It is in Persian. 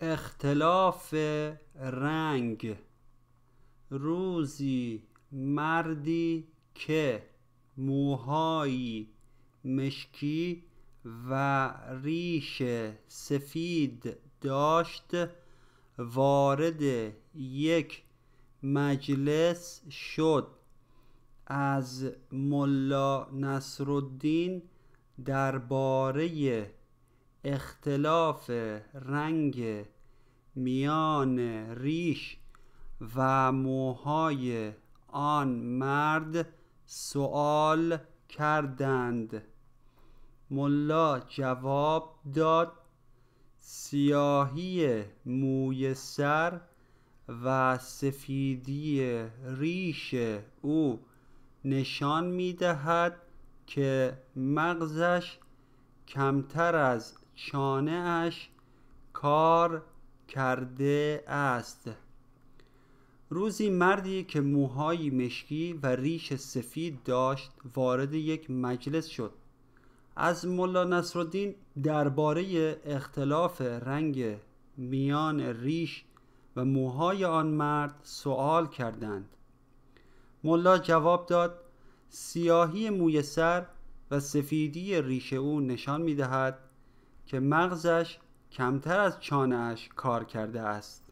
اختلاف رنگ. روزی مردی که موهایی مشکی و ریش سفید داشت وارد یک مجلس شد. از ملا نصرالدین درباره اختلاف رنگ میان ریش و موهای آن مرد سؤال کردند. ملا جواب داد سیاهی موی سر و سفیدی ریش او نشان می‌دهد که مغزش کمتر از چانه اش کار کرده است. روزی مردی که موهای مشکی و ریش سفید داشت وارد یک مجلس شد. از ملا نصرالدین درباره اختلاف رنگ میان ریش و موهای آن مرد سؤال کردند. ملا جواب داد سیاهی موی سر و سفیدی ریش او نشان می‌دهد که مغزش کمتر از چانه اش کار کرده است.